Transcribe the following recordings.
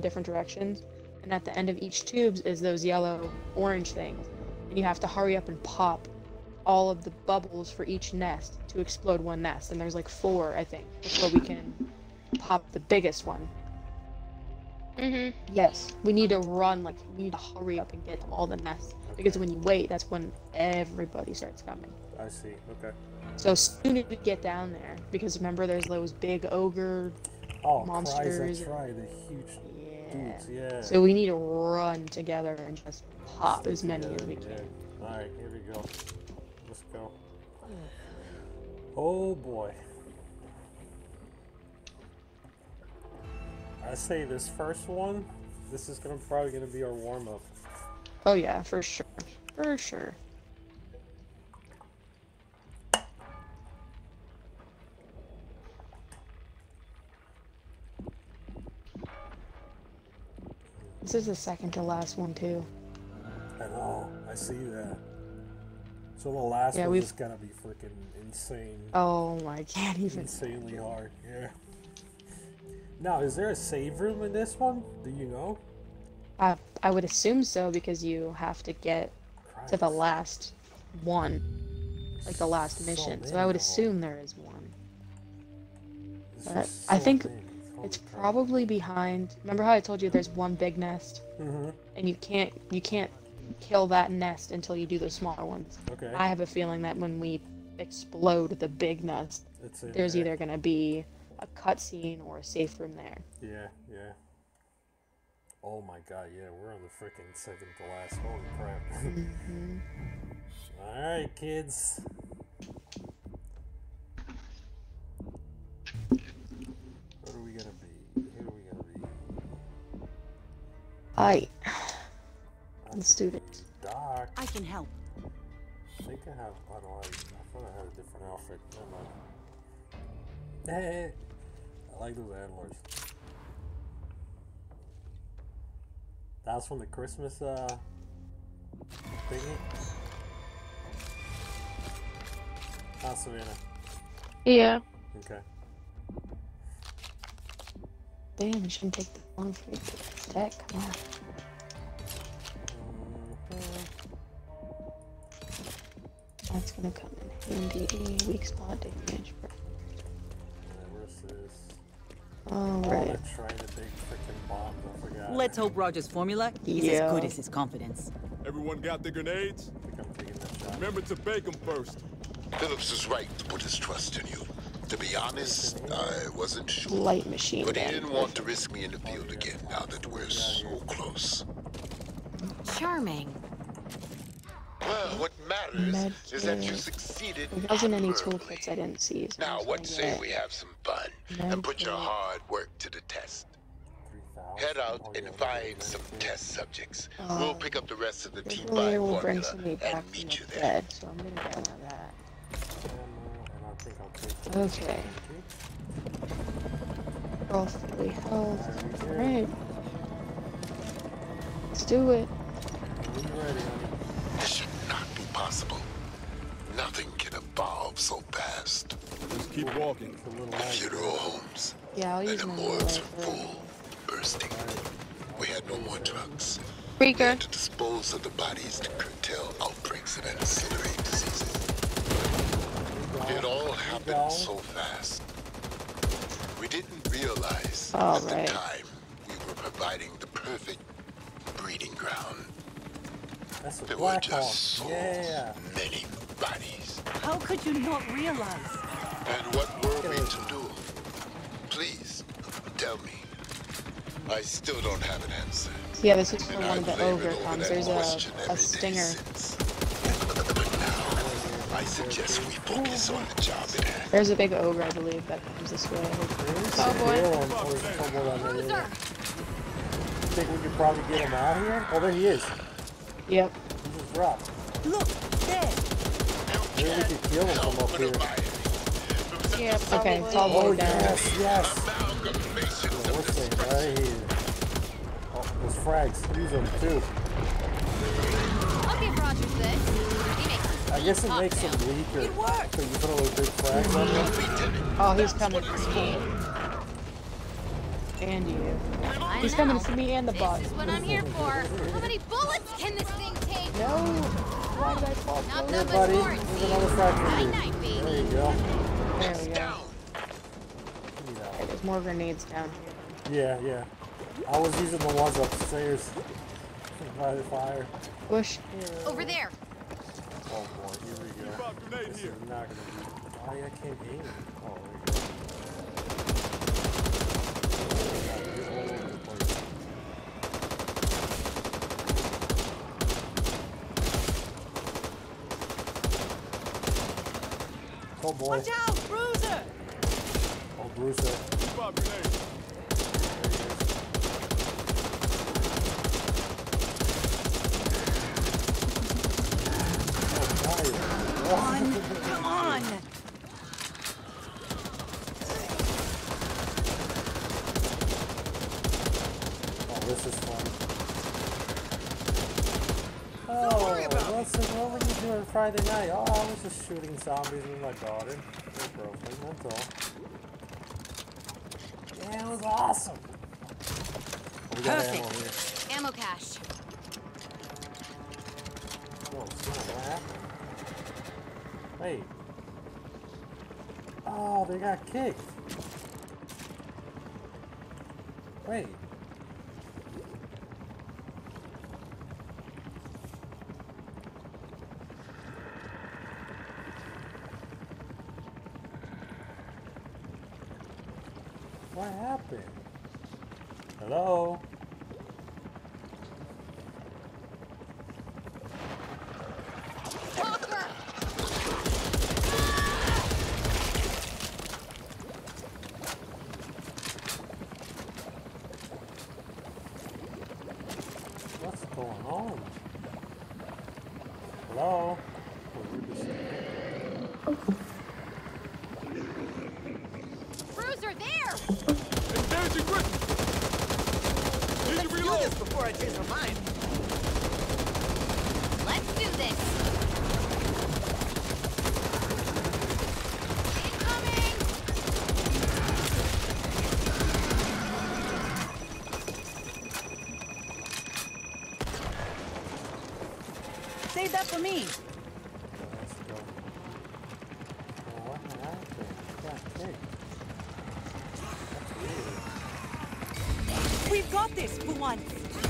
in different directions, and at the end of each tubes is those yellow orange things, and you have to hurry up and pop all of the bubbles for each nest to explode one nest, and there's like four I think before we can pop the biggest one. Mhm. Yes, we need to run like we need to hurry up and get all the nests because when you wait, that's when everybody starts coming. I see. Okay. So as soon as we get down there, because remember there's those big ogre, Oh, Monsters cries, that's right. The huge yeah. Dudes. Yeah. So we need to run together and just pop as many as we Yeah. can. All right, here we go. Let's go. Oh boy. I say this first one. This is gonna probably gonna be our warm up. Oh yeah, for sure, for sure. This is the second to last one too. I know. I see that. So the last Yeah, one we've- is gonna be freaking insane. Oh my, can't even. Insanely hard. Yeah. Now, is there a save room in this one? Do you know? I, I would assume so because you have to get to the last one, like the last So mission. So I would assume there is one. But I think many. It's probably behind. Remember how I told you there's one big nest, Mhm. and you can't you can't kill that nest until you do the smaller ones. Okay. I have a feeling that when we explode the big nest, there's there. either gonna be a cutscene or a safe room there. Yeah, yeah. Oh my god, yeah, we're on the freaking second to last. Holy crap. Mm-hmm. Alright, kids. I I'm the student. Doc. I can help. I think I have. I don't. I, I thought I had a different outfit. Never mind. Hey, I like those antlers. That's from the Christmas uh thingy. Ah, Savannah. Yeah. Okay. Damn, it shouldn't take that long for me to get the deck. Come on. Big freaking oh, bombs. I forgot. Let's hope Roger's formula is Yeah. as good as his confidence. Everyone got their grenades? I think I'm taking that shot. Remember to bake them first. Phillips is right to put his trust in you. To be honest, I wasn't sure. Light machine But he gun. didn't want to risk me in the field again now that we're so close. Charming. Well, what matters Med is that you kit. Succeeded There wasn't any toolkits I didn't see. So Now, what say we have some fun and put your hard work to the test? Head out and find some test subjects. Uh, we'll pick up the rest of the This T5 layer bring formula back and meet you there. so I'm gonna get of that. Ammo, and I think I'll take Okay. Roll fully health. Alright. Let's do it. Evolve so fast. Just keep walking. It's a little The funeral homes Yeah, I'll use and use the morgues were full, bursting. We had no more trucks. Free We gun. had to dispose of the bodies to curtail outbreaks of ancillary diseases. It all happened so fast. We didn't realize All at right. the time we were providing the perfect breeding ground. That's There were just so Yeah. many bodies. How could you not realize? And what were we to do? Please, tell me. I still don't have an answer. Yeah, this is from one of the labored ogre over There's a, a stinger. But now, I suggest we focus on the job at hand. There's a big ogre, I believe, that comes this way. Oh boy. Real one. Oh, there's a couple down there. Think we could probably get him out of here? Oh, there he is. Yep. He just dropped. Look, there. Maybe we could kill him from up here. Yeah, probably. Okay, it's all Oh, down. yes, yes. Yeah, what's that right here? Oh, those frags. Use them too. I'll give Rogers this. He makes us I guess it makes now. them weaker. It. So you put all those big frags on them. Oh, he's coming for me. And you. He's coming for me and the This is what I'm here for. How many bullets can this thing take? No! Why did I fall Not forward? that buddy. much more, it There's another frag for Night you. night, There you go. There we go. Down. Give me that Okay, there's more grenades down here. Yeah, yeah. I was using the ones upstairs by the fire. Bush. Over there. Oh boy, here we go. Pop This here. is not gonna be. Oh, yeah, I can't aim. Oh, there you go. Gotta get all over the place. Oh boy. Watch out, Bruiser! Oh, Bruiser. Pop grenade. There he is. Oh, fire. Come on! Oh, this is fun. Oh, Wilson, what were you doing Friday night? Oh, I was just shooting zombies with my daughter. My girlfriend, that's all. Yeah, it was awesome. We got ammo here. Ammo cache. Oh, snap, what happened? Wait. Oh, they got kicked. Wait. What happened? Hello? Walker! What's going on? Hello? Oh, we're just- Bruiser, there! Engaging grip. Need to reload. before I change my mind. Let's do this! Incoming! Save that for me. Let's go. Well, what happened? Got kicked. Weird. We've got this for once.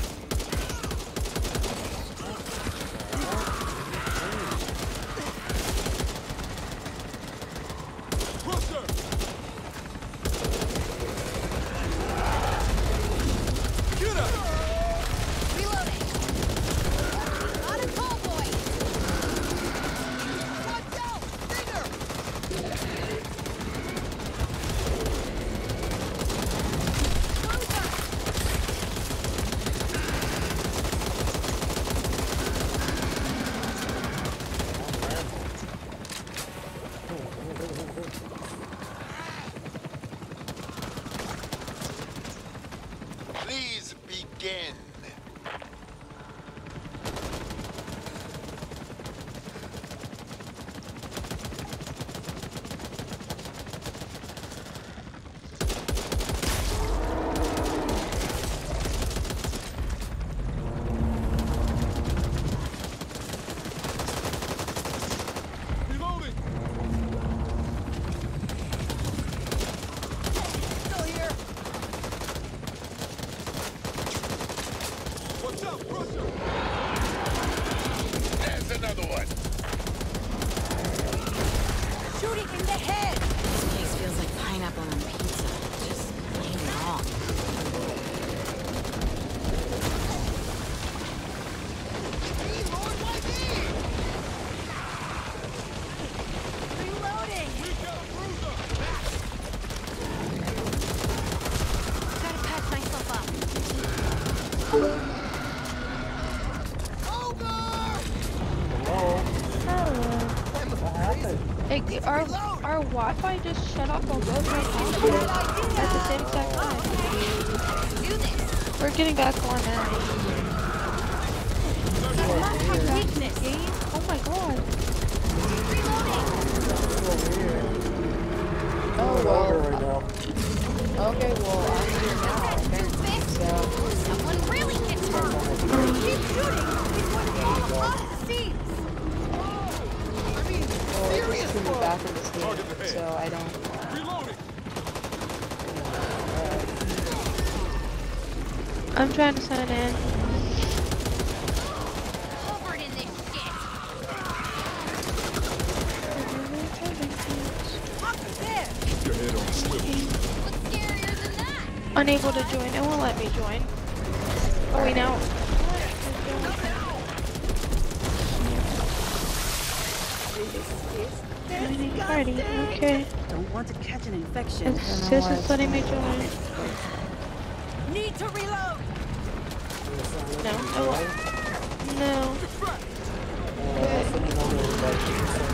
Our our Wi-Fi just shut off on both my phones at the same exact time. We're getting back on now. Oh my god. Oh, well. right now. Okay, well, I'm here now. apparently. Fist! Someone really gets hurt. Keep shooting! He's going to fall apart the seams! Bro. back in this game, so I don't. Reloading. I'm trying to sign in. Unable to join. It won't let me join. Oh wait, now. Joining party. Okay. Don't want to catch an infection. It's, this is letting me join. Need to reload! No, it won't. No. Don't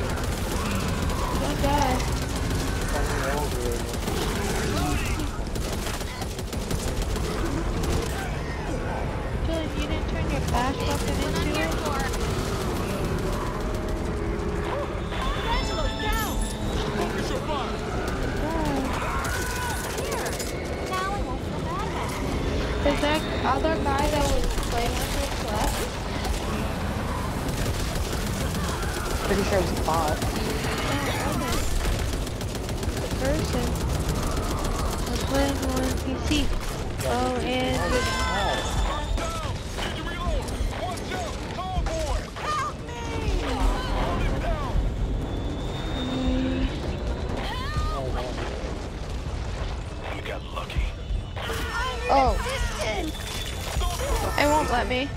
it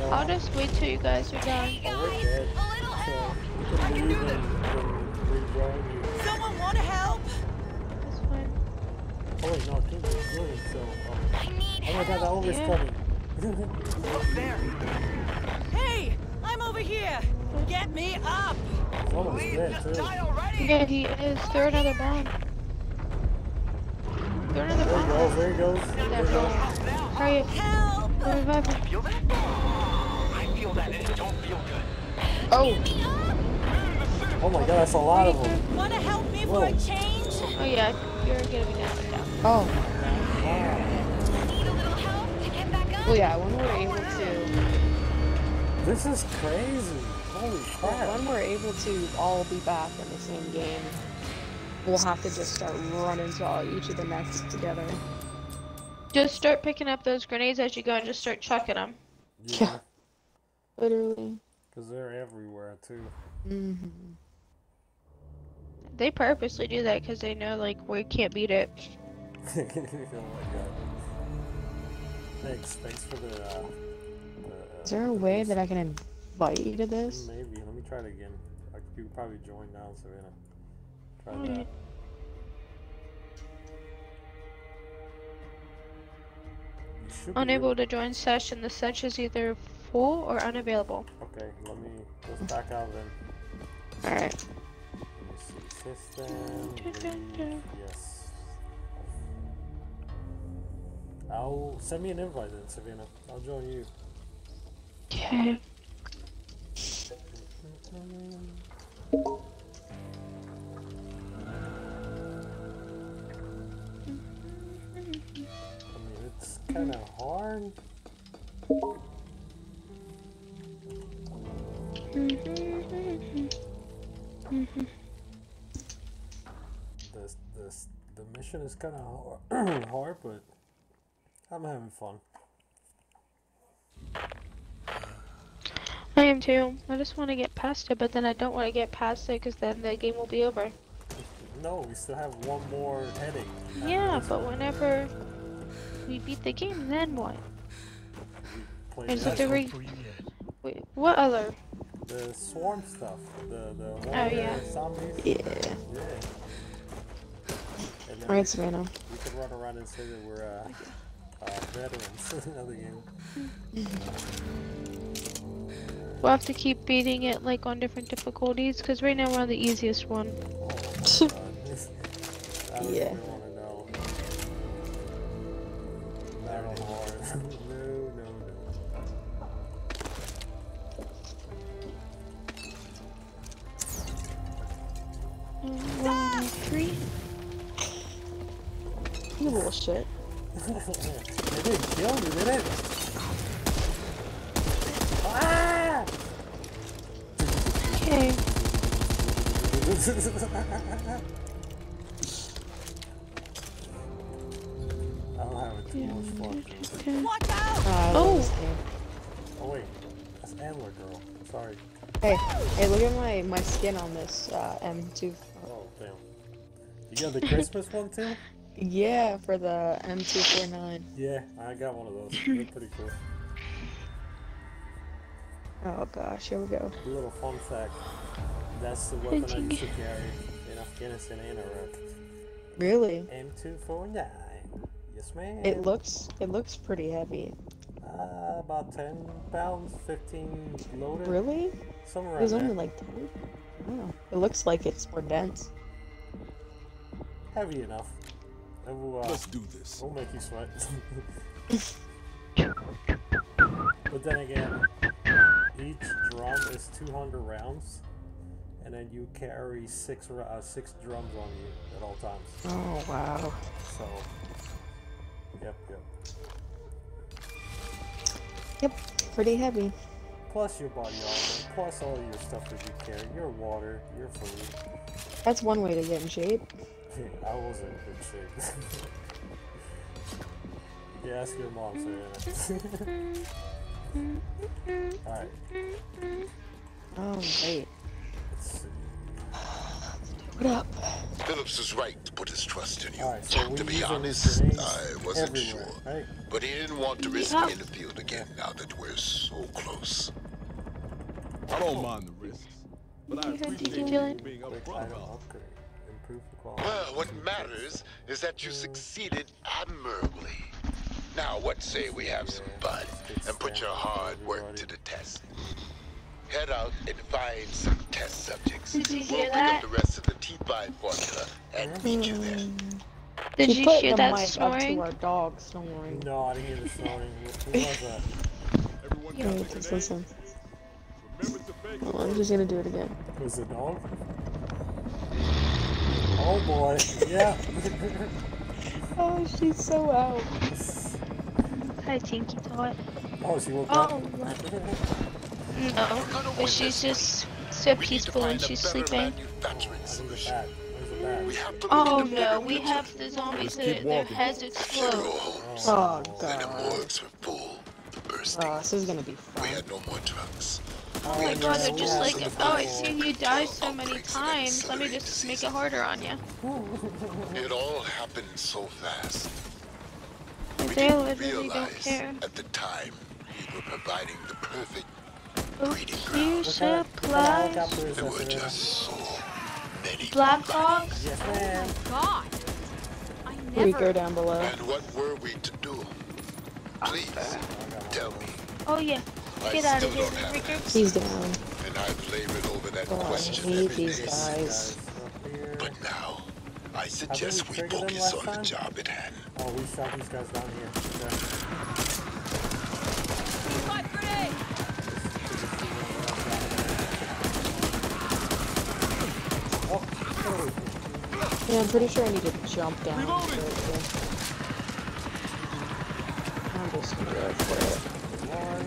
won't. I'll just wait till you guys are done. I can do this! Someone want to help? That's fine. Oh wait, no, King is doing so. Oh. I need oh my god, that help. over's Yeah. coming. Hey! I'm over here! Get me up! It's almost dead too. Yeah, he is. Throw another bomb. Throw another There he bomb. goes, there he goes. There That he goes. bomb. Hurry up. Help! Revive him. oh, Oh my god, that's a lot of them. Want to help me for a Whoa. change? Oh yeah, you're gonna be down. down. oh. Need a little help to get back up. Well, yeah, when we're able to, This is crazy. Holy crap. when we're able to all be back in the same game, we'll have to just start running to all, each of the nests together. Just start picking up those grenades as you go and just start chucking them. Yeah. Literally. Because they're everywhere too. Mm-hmm. They purposely do that because they know like we can't beat it. oh my god. Thanks, thanks for the, uh, the, Is there a way that I can invite you to this? Maybe. Let me try it again. Like, you probably join now, Savannah. Try Alright. that. You Unable to join session. The session is either full or unavailable. Okay, let me let's back out then. Alright. Let me see. System. Yes. I'll send me an invite then, Savannah. I'll join you. Okay. Of hard. This, this, the mission is kind of hard, hard, but I'm having fun. I am too. I just want to get past it, but then I don't want to get past it because then the game will be over. No, we still have one more headache. Yeah, but one. whenever we beat the game, then what? Play Is the, it the re- Wait, what other? the swarm stuff, the the Oh, yeah. zombies. Yeah. Yeah. Alright, Savannah. we could run around and say that we're uh, uh, veterans in the game. We'll have to keep beating it like on different difficulties because right now we're on the easiest one. Oh my god. I don't Yeah. M2. Oh damn. You got the Christmas one too? Yeah, for the M249. Yeah, I got one of those. They're pretty cool. Oh gosh, here we go. A little fun fact. That's the weapon I used to carry in Afghanistan and Iraq. Really? M249. Yes, ma'am. It looks it looks pretty heavy. Uh, about 10 pounds, 15 loaded. Really? Somewhere It was around only there. like 10. Oh, it looks like it's more dense. Heavy enough. It will, uh, Let's do this. We'll make you sweat. but then again, each drum is 200 rounds, and then you carry six uh, six drums on you at all times. Oh wow. So, yep, yep. Yep, pretty heavy. Plus your body armor, plus all your stuff that you carry, your water, your food. That's one way to get in shape. I was in good shape. yeah, ask your mom, Savannah. Alright, Oh wait. let's see. What up? Phillips was right to put his trust in you. Alright, so to be honest, I wasn't sure. right? But he didn't want to risk Yeah. me the field again now that we're so close. I don't mind the risks, but I You heard appreciate you being upfront about it. upgrade. Improve the quality. Well, what matters is that you mm. succeeded admirably. Now, what say we have some fun and put your hard work to the test? Head out and find some test subjects. Did you we'll hear pick that? up the rest of the T5 formula and mm. meet you there. Did He you put hear the that mic up snoring? to our dog snoring. No, I didn't hear the snoring. Who was that? Everyone Yeah, got the just grenades? listen. Remember to bake Hold on, I'm just gonna do it again. Was the dog? Oh boy, yeah. Oh, she's so out. Hi, Tinky Tot. oh, she woke Oh, up. no. But she's just so We need to peaceful and she's sleeping. manufacturing Where's the solution. bat? Where's the bat? We have to Oh no, we have the zombies keep that their walking. heads explode. Oh, oh and god. full to bursting. Oh, this is gonna be we fun. had no more drugs. Oh my oh, god, they're just like, some oh, I people- seen you die so many times. Let me just make it harder on you. It all happened so fast. We They didn't literally don't realize care. at the time we were providing the perfect breeding Oops, ground. you What of- what kind of supplies. There were just so many. Black Hawks? Yes, ma'am. Oh God. I We never. go down below. And what were we to do? Please tell me. Oh yeah. I Get out of here, don't have an Reeker. answer, He's down. and I've labored over that Oh, I question hate every these day guys. since. Up here. But now, I suggest we triggered focus last on the job at hand. Oh, we shot these guys down here. Okay. Yeah, I'm pretty sure I need to jump down. Reloading. for it, too. I'm just gonna go for one,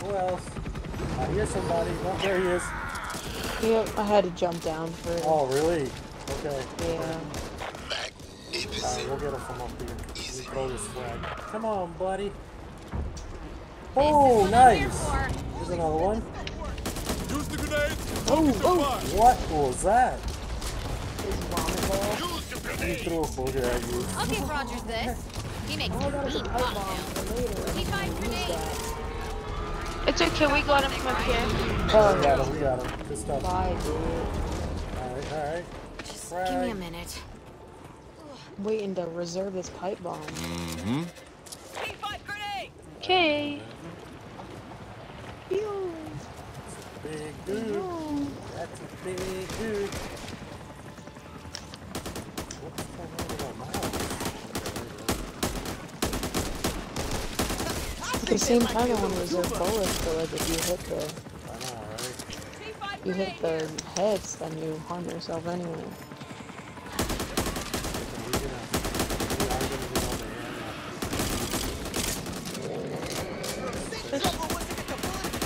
two. Who else? I hear somebody. Oh, there he is. Yep, I had to jump down for it. Oh, really? Okay. Yeah. Alright, Magnificent. we'll get him from up here. We throw this flag. Come on, buddy. Oh, nice. There's another one. Use the grenades. Oh, oh! What was that? His vomit. He threw a booger at you. I'll give Rogers this. He makes Oh, that was a mean pipe bomb cocktails. for later. Keep my Use grenade. It's okay, we got him from up here. Oh, we got him. We got him. Good stuff. Bye, dude. right, all right. Just give me a Right. minute. Waiting to reserve this pipe bomb. Mm-hmm. T5 grenade! Okay. Big dude. That's a big dude. the same time I was a bullet, but like if you hit the, know, right? you hit the heads, then you harm yourself anyway.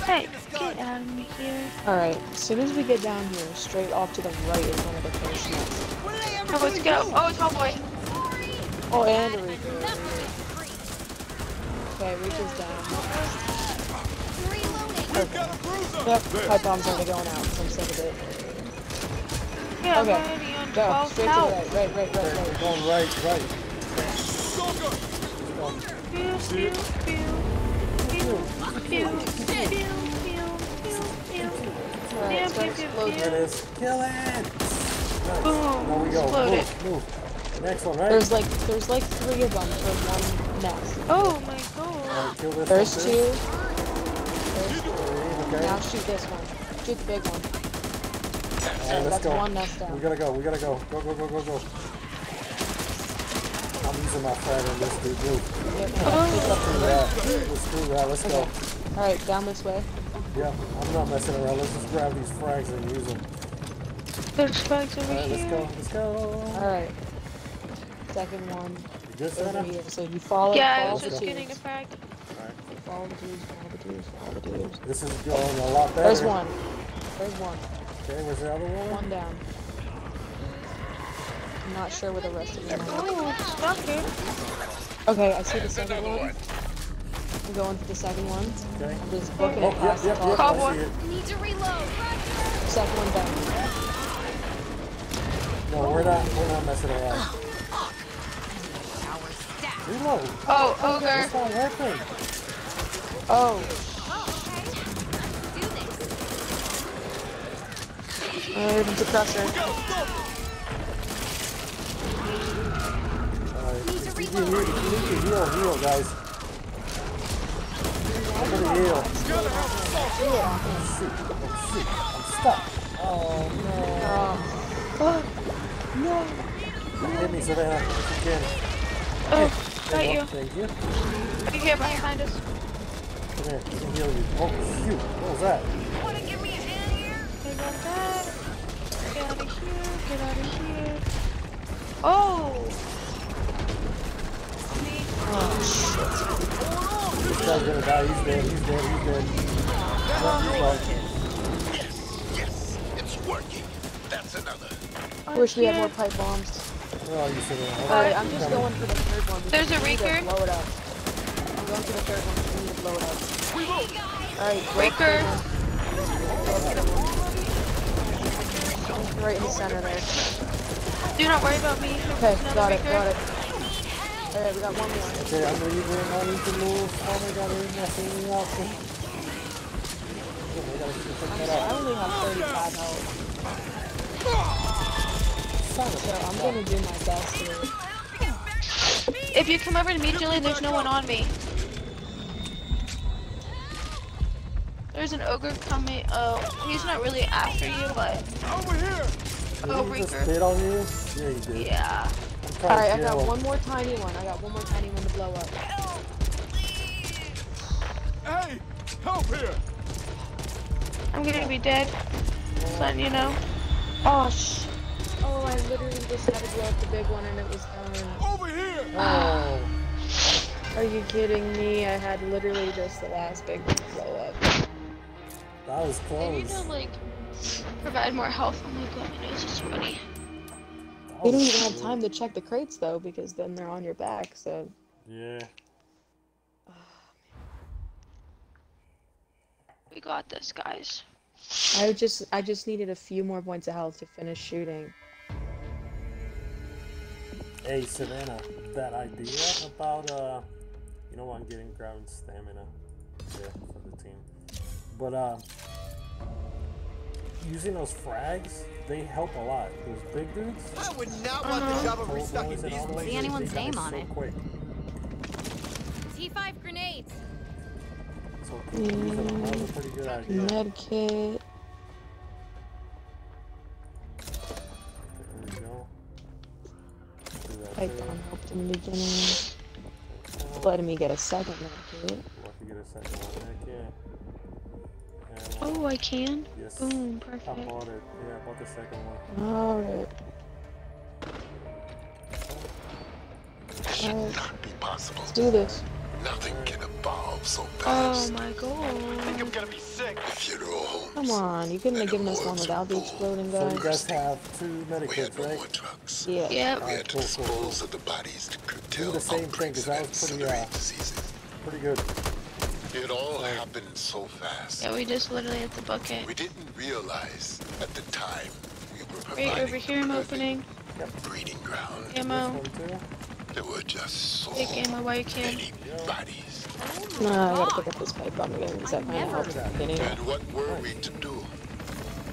Hey, get out of here. Alright, as soon as we get down here, straight off to the right is one of the first nets. Oh, let's go. Oh, it's homeboy. Oh, and a Reaper. over here. Okay, Reaper's down. Uh, We've got a bruiser! Yep, pipe bomb's already going out, so I'm sick of it. Yeah, Okay, I'm Go, 12 straight to the health. right, right, right, right, We're right. going right, right. Pew, pew, pew. Pew, pew, pew, pew, pew. Alright, it's gonna pew, pew, explode. There it is. Kill it! Nice. Boom, There we go. explode Move, it. move. Next one, right? There's like, there's like three of them for one nest. Oh my god. Alright, kill this There's two. Okay. Now shoot this one. Shoot the big one. Alright, let's that's go. one nest down. We gotta go, we gotta go. Go, go, go, go, go. I'm using my frag on this dude. Move. Screw that. Screw that. Let's go. Alright, down this way. Yeah, I'm not messing around. Let's just grab these frags and use them. There's spikes over Alright, let's go. Let's go. Alright. Second one. You good, Over Savannah? here. So you follow, Yeah, I follow was just getting a frag. Follow the tubes, follow the tubes, follow the tubes. This is going a lot better. There's one. There's one. Okay, where's the other one? One down. I'm not sure where the rest of them are. Oh, stuck here. Okay, I see the second one. I'm going for the second one. Okay. I'm just booking Oh, it past yep, the yep. top. I see. Need to reload. Second one down. No, we're not. We're not messing around. Reload. Oh, ogre. It's not working. Oh, oh Do this. the suppressor. Alright. Need to If you reload. you need to heal, heal, guys. I'm gonna heal. Oh shoot. Oh shoot. I'm stuck. Oh no. Oh, No. Hit me, Savannah, if you can. Oh, There got you you. go. Thank you. Right here behind us. Come here. Let me heal you. Oh shoot. What was that? Want to give me a hand here? I got that. Get out of here. Get out of here. Oh! Me. This guy's gonna die. He's dead. He's dead. He's dead. No, he's like, Yes, yes, it's working. That's another. Oh, Wish we had more pipe bombs. Where are you, Savannah? Alright, I'm just going for the third one. There's a we need to Reeker. Blow it up. I'm going for the third one. We need to blow it up. Alright, blow up Breaker. third one. Blow up third one. Right in the center there. Do not worry about me. Okay, got it, got it. Alright, we got one more. Okay, I'm leaving. I need to move. Oh my god, they're messing me up. Oh, I gotta pick that I up. only have 35 health, Son of so I'm gonna do my best here. If you come over to me, Julian, there's no one on me. There's an ogre coming. Oh, he's not really after you, but Over here! oh, Did he just Reeker. hit on you? Yeah, he did. Yeah. Alright, I got him. one more tiny one. I got one more tiny one to blow up. Help! Hey! Help here! I'm gonna be dead. Just letting you know. Oh, sh. Oh, I literally just had to blow up the big one and it was done. Over here! Oh, Are you kidding me? I had literally just the last big one blow up. that was close. They need to like provide more health. Oh my god, my nose is runny. That We don't even have time to check the crates though, because then they're on your back. So Yeah. We got this, guys. I just, I just needed a few more points of health to finish shooting. Hey, Savannah, that idea about, uh, you know I'm getting ground stamina yeah, for the team. But, uh, using those frags, they help a lot. Those big dudes, I would not want the shovel cold restuck boys in and these all those, places. See anyone's name on so it. Quick. T5 grenades. So using them, Do that Pipe too. bomb helped in the beginning. Letting me get a second med kit. Lucky get a second one. Heck yeah. And, uh, Oh, I can. yes. Boom, perfect. I bought it. Yeah, I bought the second one. Alright. Should Alright. not be possible. Let's do this. Nothing can evolve help so Oh fast. my I god. think I'm gonna be sick. Funeral homes. Come on, you couldn't have given us one without the full. exploding So you guys. guys have two We medikits, had no right? more trucks. Yeah. Yep. We Alright, had to cool, cool, cool. dispose of the bodies to curtail the same thing, outbreaks 'cause that was pretty, uh, diseases. Pretty good. It all happened so fast. Yeah, we just literally hit the bucket. We didn't realize at the time we were Right providing over here, I'm the perfect opening. breeding ground. Ammo. One? There were just so Take ammo while you can. many bodies. No, I gotta pick up this pipe bomb again because that kind of helped at the beginning. And what were we to do?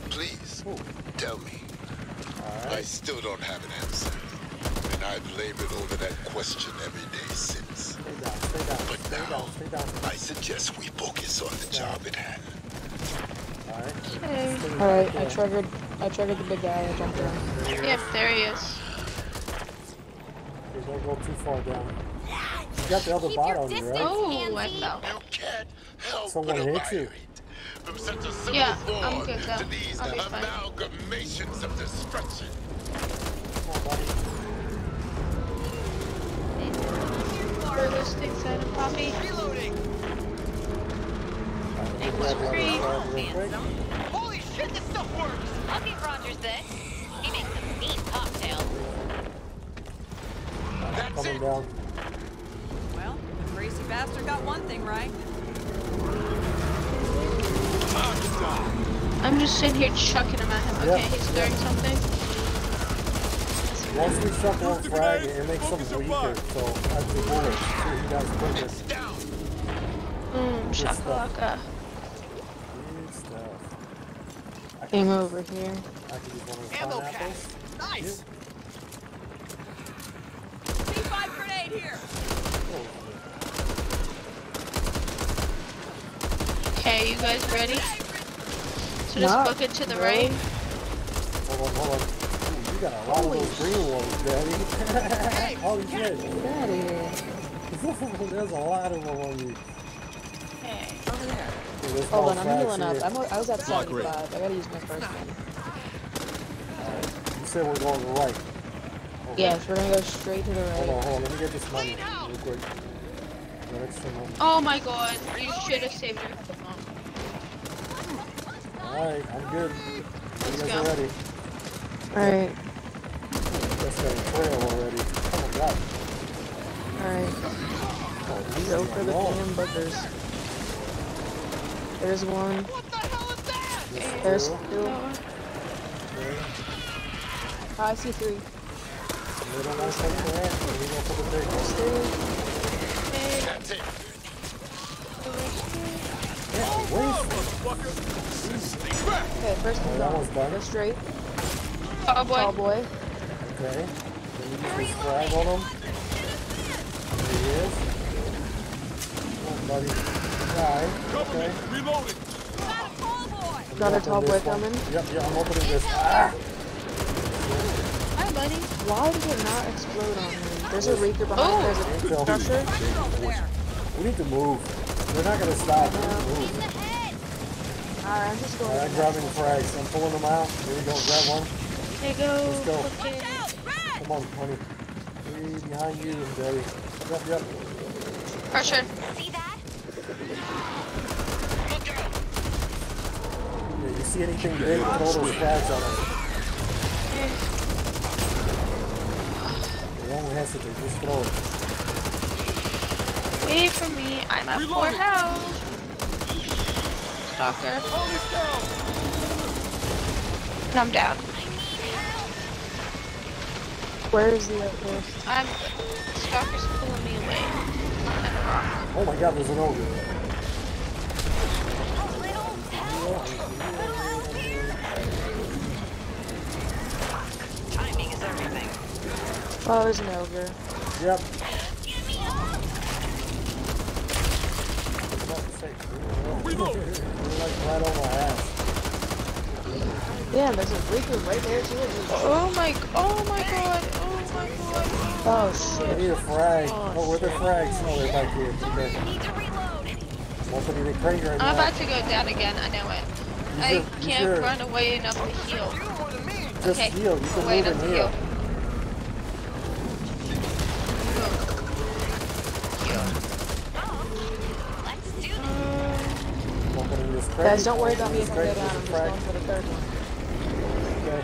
Please, tell me. I still don't have an answer. And I've labored over that question every day since. Stay down, stay down, But stay now, down, stay down. I suggest we focus on the job at hand. Alright, okay. All right, right I triggered. I triggered the big guy. I jumped around. Yep, there he is. Okay, don't go too far down. You got the other Keep bot your on you, right? Oh, I Pansy. fell. You can't help Someone hit you. From such a simple Yeah, I'm good though. to these I'll be fine. amalgamations of destruction. Come on, buddy. Further stick side of Poppy. Reloading. Alright, grab the other Free. side real quick. Holy shit, this stuff works. I'll Rogers this. He makes some mean cocktails. That's Coming it. down. Well, the crazy bastard got one thing right. I'm just sitting here chucking him at him. Okay, Yep, he's doing something. Once we shut one frag, it makes them Focus your weaker, fire. so that's the bullets. So you guys quicker. Down. Mm, Boom, stuff. shakalaka. Good stuff. I Came over here. I can use one of the Ammo pineapples. Nice. T5 grenade here. Okay, you guys ready? So just Not book it to the really. right. Hold on, hold on. Ooh, you got a lot of those green ones, Daddy. Holy shit. Get out of here. There's a lot of them on you. Okay. Okay, there's Hold on, I'm healing up. I'm, I was at Block 75. I gotta use my first one. You said we're going to the right. Okay. Yes, we're gonna go straight to the Hold on, right. hold on. Let me get this money real quick. Got extra money. Oh my god, you should have saved your phone. Alright, I'm good. You Let's guys go. are ready. Alright, Just got a trail already. Oh my god. alright. Oh, Go are for the long. damn buggers. There's one. What the hell is that? There's two. two. Oh, I see three. That's it. Yeah, wait. Okay, first one's that one's done. done. Go straight. Oh boy. Tall boy. Okay. Then you use this frag on him. There he is. Come on, buddy. Die. Okay. Reloading. A tall boy. Another tall boy coming. Yep, yep, I'm opening this. Ah! Hi, buddy. Why did it not explode on me? There's a Reeker behind. Oh. There's a Intel. crusher. Over there. We need to move. They're not gonna stop. We need to move. Alright, I'm just going. Alright, I'm grabbing the frags. I'm pulling them out. Here we go. Grab one. Hey, go. Let's go. Okay. Out. Come on, honey. Three behind you, daddy. Yep, yep. Pressure. See that? Look out. Yeah, you see anything big, throw those frags on them. Don't. Just throw it. Wait for me. I'm at four Reloading. health. Stalker. Holy. And I'm down. Where is the outpost? I'm. Stalker's pulling me away. Oh my god, there's an ogre. A little help. Little help here. Timing is everything. Oh, there's an ogre. Yep. Get. Reload. You're like right on my ass. Yeah, there's a Reeker right there too. Oh my. Oh my god. Oh my god. Oh I shit. need a frag. Oh, oh where the frags? Oh, they're back here. Okay. Need to reload. I'm opening the right I'm now. about to go down again. I know it. I your- use can't your- run away enough to heal. You more than me. Just okay. heal. You can Wait move up and to heal. heal. Guys, don't worry about me if I Craig, um, go down. I'm just going for the third one. Okay.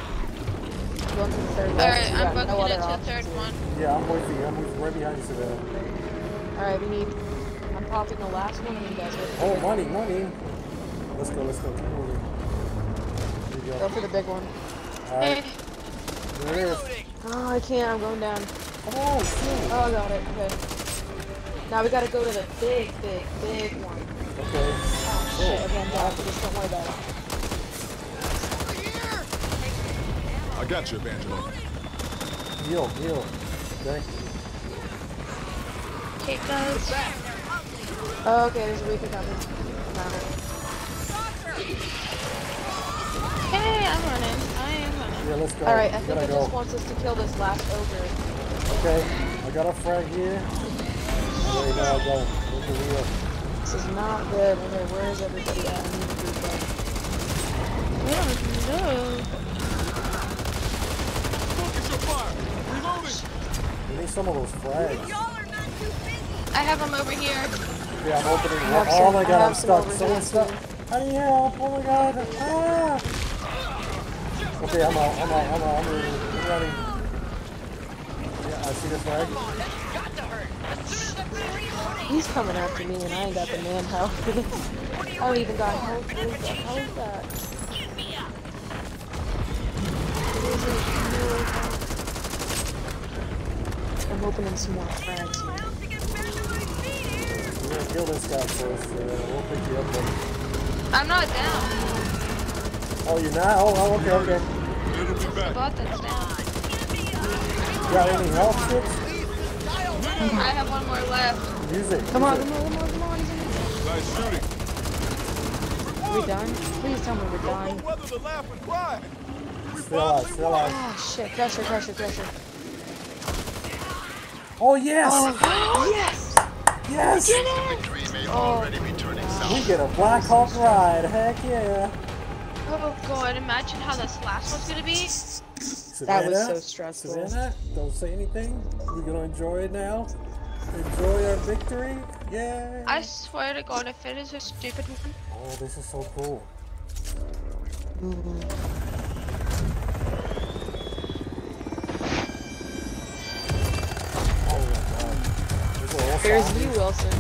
I'm going for the third one. Alright, I'm got no booking other into the third one. Yeah, I'm with you. I'm with, right behind you, Savannah. Alright, we need. I'm popping the last one, and you guys go. Oh, money, money. Let's go, let's go. Keep moving. Here you Go go. for the big one. Alright, there it is. Oh, I can't. I'm going down. Oh, shit. Oh, I got it. Okay. Now we gotta go to the big, big, big one. Okay. Oh shit! Again, down. Just don't worry about it. I got you, Evangelo. Heal, heal. Okay. Okay, guys. Oh, okay, there's a Reeker coming. No. Hey, I'm running. I am running. Yeah, let's go. All right, I think it go. just wants us to kill this last ogre. Okay, I got a frag here. Wait, no, I don't. Look at wheel. This is not good. Okay, where is everybody at? I need to group up. Oh no. Focus your fire. Reloading. We need some of those frags. I have them over here. Yeah, I'm opening I have one. Oh some- my god, have I'm some stuck. over here, Someone's stuck. How do you help? Oh my god. Ah! Okay, I'm out. I'm out. I'm out. I'm running. I'm running. Yeah, I see the frag. He's coming after me, and I ain't got the manpower for this. I don't even got health. What is that? How is that? What is it? I'm opening some more frags here. We're gonna kill this guy first. Uh, we'll pick you up then. I'm not down. Oh, you're not? Oh, oh okay, okay. It'll be The back. bot that's down. Got any health kits? I have one more left. Music. Come on, music. come on, come on, come on. He's in there. Nice shooting. Are we done? Please tell me we're done. Weather the laugh and cry. We Still out, still won. out. Oh shit, pressure, pressure, pressure. Oh, yes! Oh, yes! yes! Victory may oh. already be We get a Black Hawk ride. Heck yeah. Oh god, imagine how this last one's gonna be. That was so stressful. Savannah, don't say anything. We're gonna enjoy it now. Enjoy our victory. Yay! I swear to god, if it is a stupid one. Oh, this is so cool. Oh my god. This is all There's you, Wilson.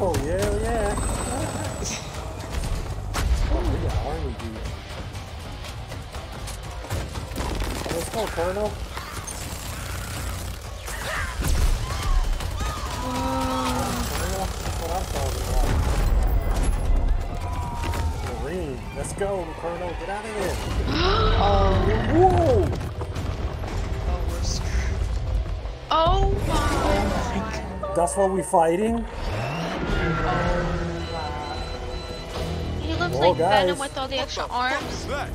Oh yeah, yeah. oh, we got army dude. Let's go, Colonel. Colonel, let's go, Colonel. Get out of here. Oh, Whoa! oh, we're screwed. Oh my. That's what we're fighting? He looks Whoa, like Venom with all the extra arms. That.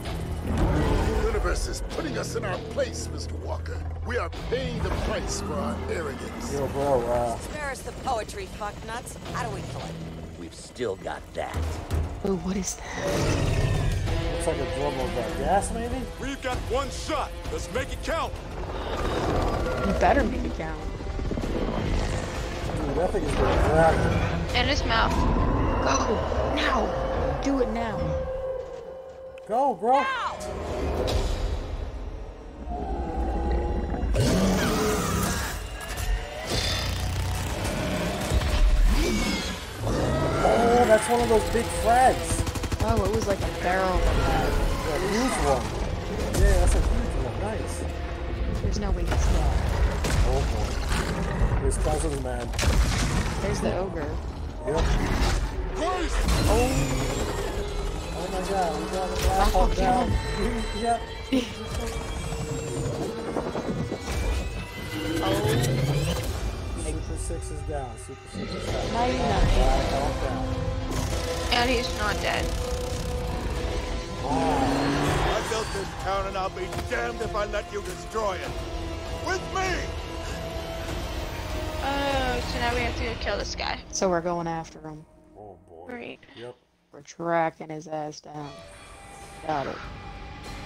The universe is putting us in our place, Mr. Walker. We are paying the price for our arrogance. Yo, bro, uh, Spare us the poetry, fucknuts. How do we kill it? We've still got that. Oh, what is that? looks like a drum of uh, gas, maybe? We've got one shot. Let's make it count. You better make it count. Dude, that thing is gonna grab In his mouth. Go now. Do it now. Go, bro. Oh, that's one of those big frags. Oh, it was like a barrel. A huge one. Yeah, that's a huge one. Nice. There's no way he's dead. Oh boy. His cousin's man. There's the ogre. Yep. Grace! Oh my god, we got the Black Hawk down. yep. Oh. Super Six is down. Super Six is down. Nighty night. Black Hawk down. And he's not dead. Oh, I built this town and I'll be damned if I let you destroy it. With me! Oh, so now we have to go kill this guy. So we're going after him. Oh boy. Great. Yep. We're tracking his ass down. Got it.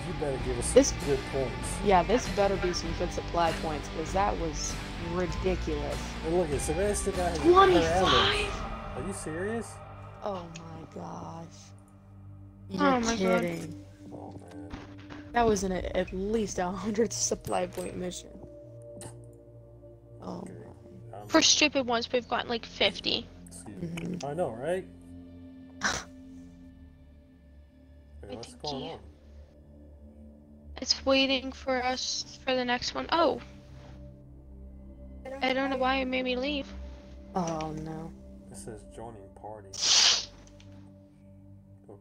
You better give us This- some good points. Yeah, this better be some good supply points, because that was ridiculous. And look at Savannah still got his her 25! Are you serious? Oh my gosh. You're Oh my kidding. Oh man. That was an at least a hundred supply point mission. Oh Okay. Um, For stupid ones, we've gotten like 50. let's. Mhm. I know, right? Wait, what's going he- on? It's waiting for us for the next one. Oh! I don't know why it made me leave. Oh no. This says joining party.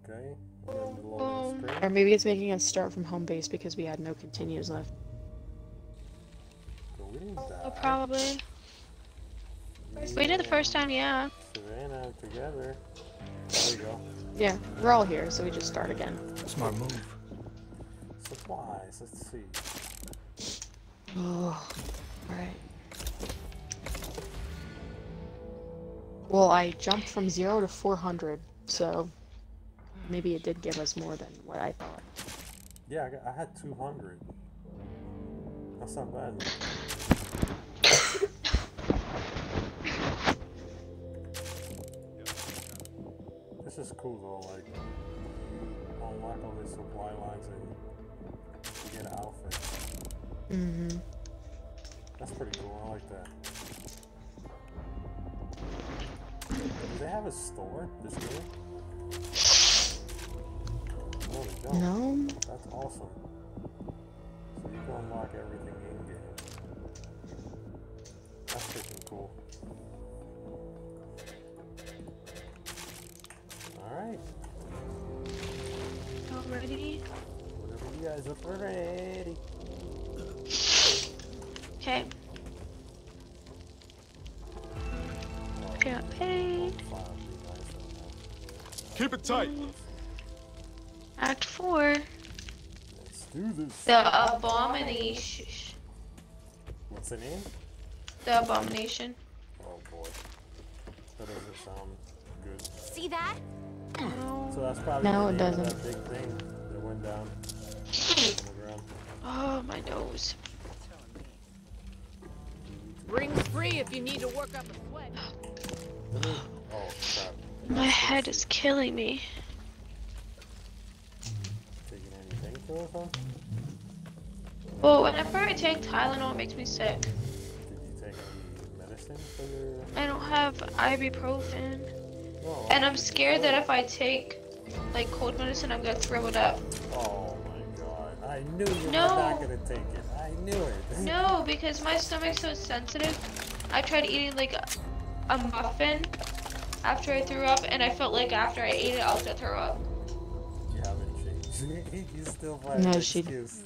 Okay. And then the loading Um, Or maybe it's making us start from home base because we had no continues left. But we didn't Oh, die. probably. We did the first time, yeah. Savannah together. There we go. Yeah, we're all here, so we just start again. Smart move. Supplies. Let's see. Oh, alright. Well, I jumped from zero to 400, so maybe it did give us more than what I thought. Yeah, I, got, I had 200. That's not bad. This is cool though, like unlock all these supply lines and you get an outfit. Mm-hmm. That's pretty cool. I like that. Do they have a store this game? No, they don't. No? That's awesome. So you can unlock everything in game. That's freaking cool. Alright. Already? Whenever you guys are ready. Okay. Got paid. Keep it tight. Act 4. Let's do this. The abomination. What's the name? The abomination. Oh boy. That doesn't sound good. See that? So that's probably No, the it doesn't. that big thing that went down on the ground. Oh, my nose. Rings free if you need to work up a sweat. Oh crap. My head is killing me. Any painkillers on? Well, whenever I take Tylenol, it makes me sick. Did you take any medicine for your I don't have ibuprofen. No. And I'm scared that if I take, like, cold medicine, I'm gonna throw it up. Oh my god. I knew you No. were not gonna take it. I knew it. No, because my stomach's so sensitive. I tried eating, like, a, a muffin after I threw up, and I felt like after I ate it, I was gonna throw up. You haven't changed. you still find No, an she- excuse.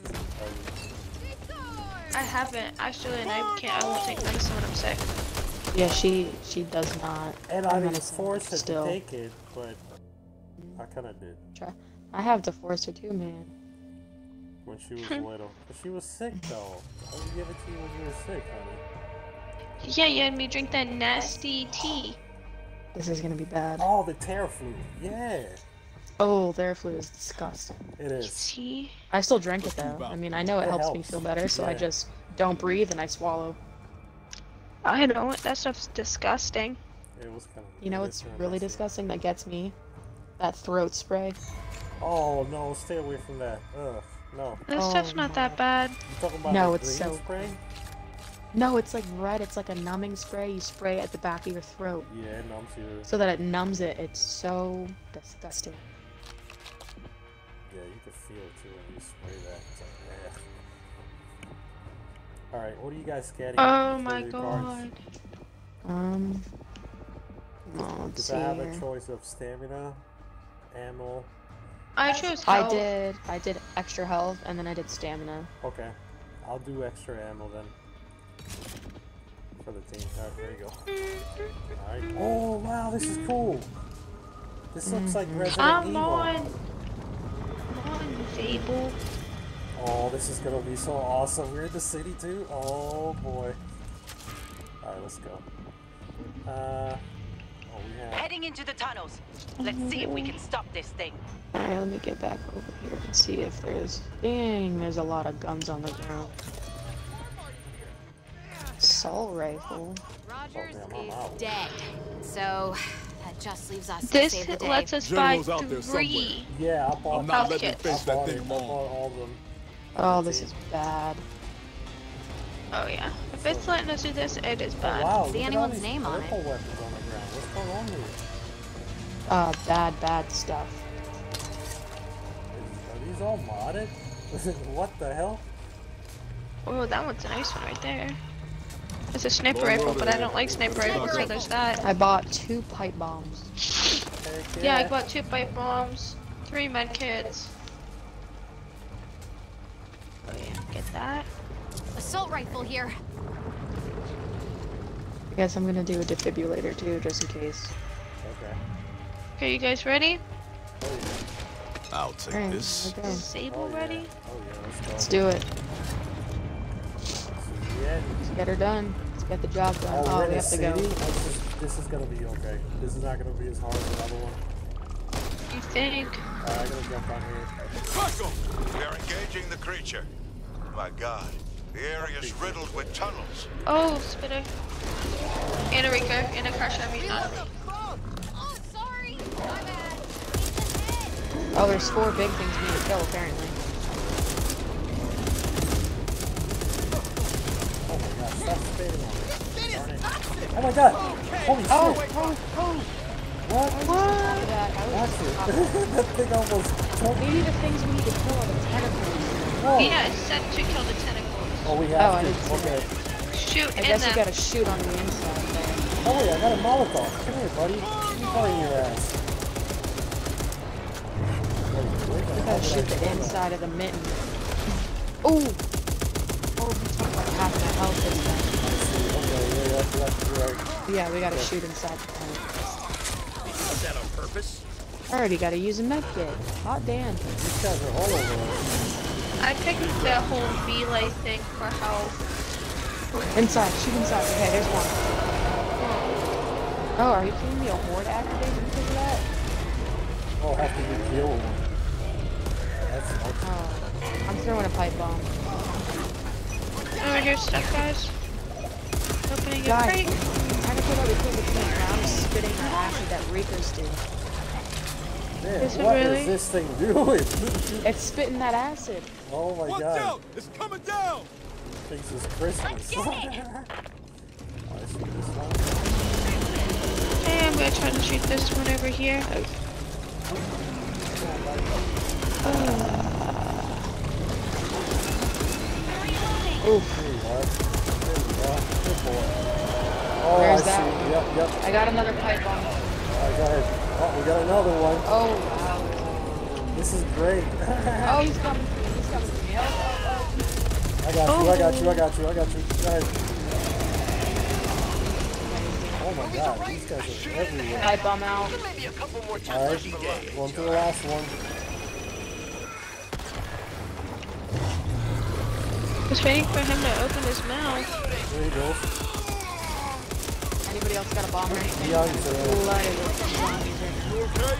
I haven't, actually, and I can't, I won't take medicine when I'm sick. Yeah, she she does not. And I didn't medicine force her still. to take it, but I kinda did. Try. I have to force her too, man. When she was little. But she was sick though. I would give it to you when you were sick, honey. Yeah, you had me drink that nasty tea. This is gonna be bad. Oh, the Theraflu. Yeah, Oh, Theraflu is disgusting. it is. Tea? I still drink it though. I mean, I know it, It helps, me feel better, so I just don't breathe and I swallow. I don't, that stuff's disgusting. It was kind of. You know it's really disgusting that gets me? That throat spray. Oh no, stay away from that. Ugh, no. This Oh stuff's not that bad. You talking about No, the it's green so- spray? No, it's like red. It's like a numbing spray. You spray it at the back of your throat Yeah, it numbs you. so that it numbs it. It's so disgusting. Yeah, you can feel it too when you spray that. It's like, yeah. All right, what are you guys getting? Oh my god. cards? Um. Oh, let's Does I have a choice of stamina, ammo? I chose I did. I did extra health and then I did stamina. Okay, I'll do extra ammo then. For the team. Alright, there you go. Alright. Oh wow, this is cool. This looks like Resident I'm Evil. on. I'm on Fable. Oh, this is gonna be so awesome. We're in the city too. Oh boy. Alright, let's go. Uh, oh, we have. Heading into the tunnels. Let's see if we can stop this thing. Alright, let me get back over here and see if there's. Dang, there's a lot of guns on the ground. Assault rifle. Rogers Oh, damn, I'm is out. dead. So, that just leaves us to This save the day. lets us buy General's out three. Yeah, I bought, I'm not Health letting him kits. that thing long. all of them. Oh, this is bad. Oh yeah. If it's letting us do this, it is Oh, bad. wow, see look at anyone's name on it. purple weapons on the ground. What's going on here? Uh, bad, bad stuff. Are these all modded? what the hell? Oh, that one's a nice one right there. It's a sniper rifle, but I don't like sniper rifles, so there's that. I bought two pipe bombs. Yeah, I bought two pipe bombs, three med kits. Oh yeah, get that. Assault rifle here. I guess I'm gonna do a defibrillator too, just in case. Okay. Okay, you guys ready? Oh. I'll take Alright, this. okay. Is Sable Oh, yeah. ready? Oh yeah, let's. Let's do it. This is the end. Let's get her done. Let's get the job done. Oh, Oh, we're in have to city? go. This is, this is gonna be okay. This is not gonna be as hard as the other one. You think? Alright, I gotta jump on here. Michael! We are engaging the creature. My god, the area is riddled with tunnels. Oh, spitter. And a Reeker, and a Crusher, I mean not. Oh, sorry. My bad. Oh, there's four big things we need to kill, apparently. Oh my stop spitting on me. It. Oh my god! Okay. Holy Oh, shit! oh, oh! What? What? That, Watch it. that thing almost choked me. Maybe the things we need to kill are the tentacles. Oh. Yeah, it's set to kill the tentacles. Oh, we Oh, have I didn't to. Okay. Shoot I guess them. you gotta shoot on the inside there. Oh wait, I got a Molotov. Come here, buddy. Let me your ass. Wait, You gotta shoot the inside of the mitten. Ooh! Oh, we took like half my health this time. Okay, yeah, yeah, yeah, you're right. Yeah, we gotta shoot inside the tent. Was that on purpose? Already gotta use a med kit. Hot damn. These guys are all over us. I picked the whole relay thing for health. Inside, shoot inside. Okay, there's one. Oh, are you kidding me? A horde activated because of that? Oh, have to be killed. That's okay. Oh, I'm throwing a pipe bomb. Oh, over here, stuff, guys. Opening a Guys, crate. trying to kill all the kill the tank. Now I'm spitting the acid that Reapers do. Man, Is it what is really? this thing doing? It's spitting that acid. oh my Watch god. out! It's coming down! Thinks it's Christmas. oh, I see this one. Hey, I'm gonna try to shoot this one over here. Oh. Oof. Here you are. There you go. Good boy. Oh, Where's I that see. Yep, yep. I got another pipe bomb. Alright, go ahead. Oh, we got another one. Oh, wow. This is great. Oh, he's coming for me. He's coming for me. Oh, oh, oh, I got you, I got you, I got you, I got you. Go ahead. Oh my god, these guys are oh. everywhere. Pipe bomb out. Maybe a couple more times Alright, one to the last one. Just waiting for him to open his mouth. There he goes. Anybody else got a bomb or anything? Yeah, he's there. Flooded with zombies right now. You okay?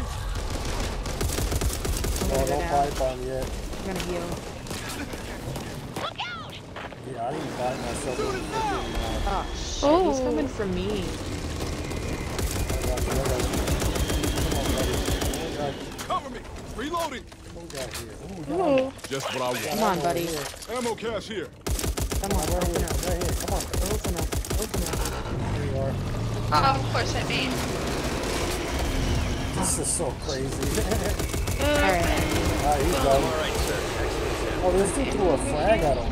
I'm Oh, gonna don't pipe on yet. I'm gonna heal. Look out! Yeah, I didn't buy myself a freaking, Oh, shit. Oh. He's coming for me. I got you, I got you. Come on, buddy. Oh, God. Cover me! Reloading! What we got here? Ooh, we got Ooh. Just what I want. Come on, buddy. Ammo cache here. Come on, Right open here, up. right here. Come on. Open up. Open up. Here you are. Oh, of course I mean. This is so crazy. Alright. Alright, he's done. All right, ah, sir. Oh, this dude threw a flag at him.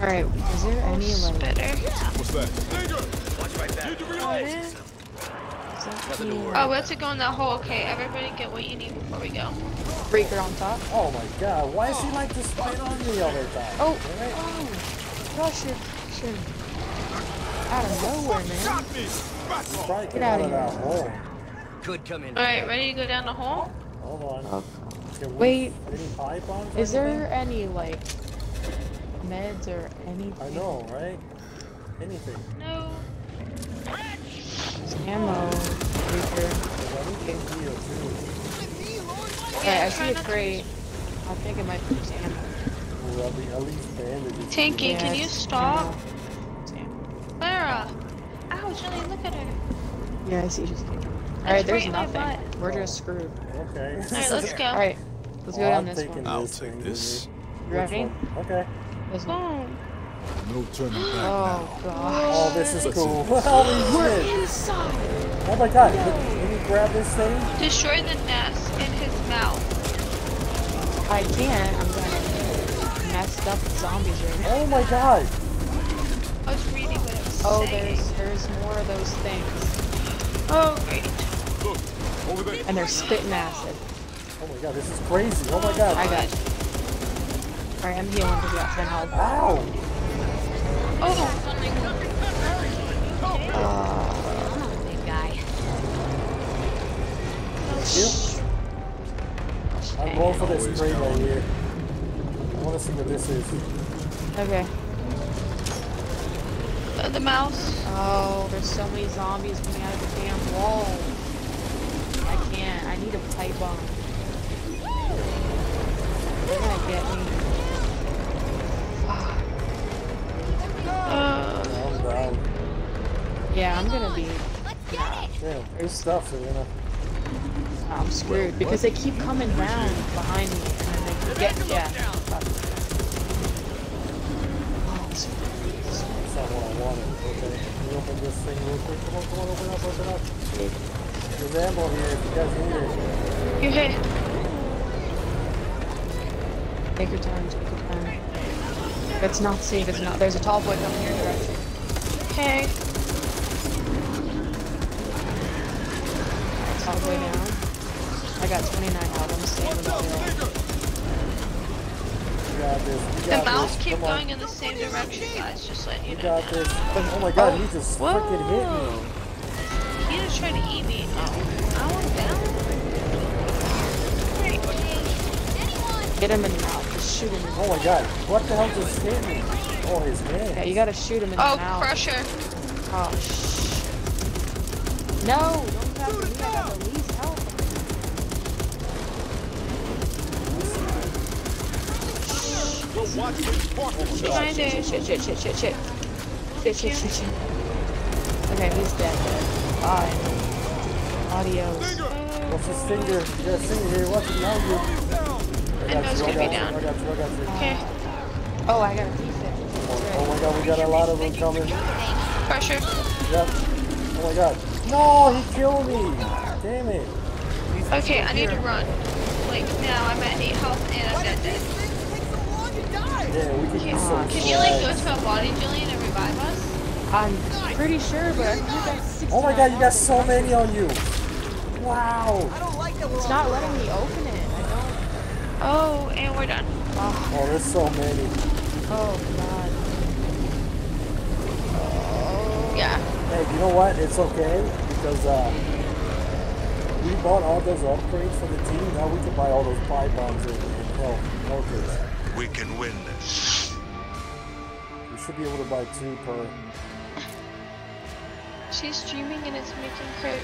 Alright, is there any, like, Spitter. What's that? Stinger! Watch my back. Need to oh, Oh, reload! yeah. is that to the worry Oh, let's go in that hole. Okay, everybody get what you need before we go. breaker on top? Oh my god, why is he like to spit on me all the time? Oh, Alright. oh, gosh, you're pushing out of nowhere, man. Shot me! Back He's off! probably Get out of that hole. Could come in. Alright, ready to go down the hole? Hold on. Oh, Can we- Wait. Any pipe bombs? is there anything? any, like, meds or anything? I know, right? Anything. No. Ammo, breaker. There's anything here too. Okay, I see a crate. I think it might be just ammo. Or at least- at least bandages. Tanky, Yeah, can you stop? ammo. Clara! Ouch, Jillian, look at her. Yeah, I see. She's Alright, there's right nothing. We're just screwed. Okay. Alright, let's go. Alright, let's go Oh, down I'm this one. I'll take this. You ready? one? Okay. This one. Boom. No turning back Oh now. god. Oh, this is Let's cool. see. Holy shit. Inside! Oh my god. Can can you grab this thing? Destroy the nest in his mouth. I can't. I'm gonna messed up with zombies right now. Oh my god. I was reading what it was Oh, saying. there's there's more of those things. Oh, great. Look, over there. And they're spitting acid. Oh my god, this is crazy. Oh my god. I got you. Alright, I'm healing because I got 10 health. Ow. Oh, Uh, Come on, big guy. You? I'm going for this crate right here. I want to see what this is. okay. uh, the mouse. Oh, there's so many zombies coming out of the damn wall. I can't. I need a pipe bomb. They're gonna get me. Uh, I'm. Yeah, I'm gonna be. Damn, there's stuff, so you know. I'm screwed because they keep coming down behind me and then they get. Yeah. Oh, it's- That's not what I wanted. Okay. Can you open this thing real quick? Come on, come on, open up, open up. There's ammo here if you guys need it. you hit. Take your time. Take your time. It's not safe. It's not. There's a tall boy coming your direction. Okay. Tall boy down. I got 29 health. I'm staying with all y'all. You got this. You The mouse this. keep Come on. going in the same direction, guys. Just letting you You know. got this. Oh my god, he just freaking hit me. He just tried to eat me. Oh, I want down. Get him in the mouth. Just shoot him. Oh my god, what the hell just hit me? Oh, his hand. Yeah, you gotta shoot him in Oh, the mouth. crusher. Oh, shh. No, don't have me. I got the least health. Behind it. Shit, shit, shit, shit, shit. Shit, shit, shit, shit. Okay, he's dead. Bye. Adios. What's his finger? You got a finger here. What's behind you? I I got know it's gonna be down. I got you, I got you. Okay. Oh, I got a defib. Oh my god, we got a lot of them coming. Pressure. Yep. Oh my god. No, he killed me. Damn it. Okay, I need to run. Like now, I'm at eight health and I'm dead. dead. Yeah, we could use some Can you like go to a body, Jillian, and revive us? I'm pretty sure, but I think you got 69 Oh my god, you got so many on you. Wow. I don't like that it's not letting me open it. I don't. Oh, and we're done. Oh, Oh, there's so many. oh god. Oh. Yeah. Hey, you know what? It's okay because uh, we bought all those upgrades for the team. Now we can buy all those pie bombs and, and health, health. We can win this. We should be able to buy two per. She's streaming and it's making her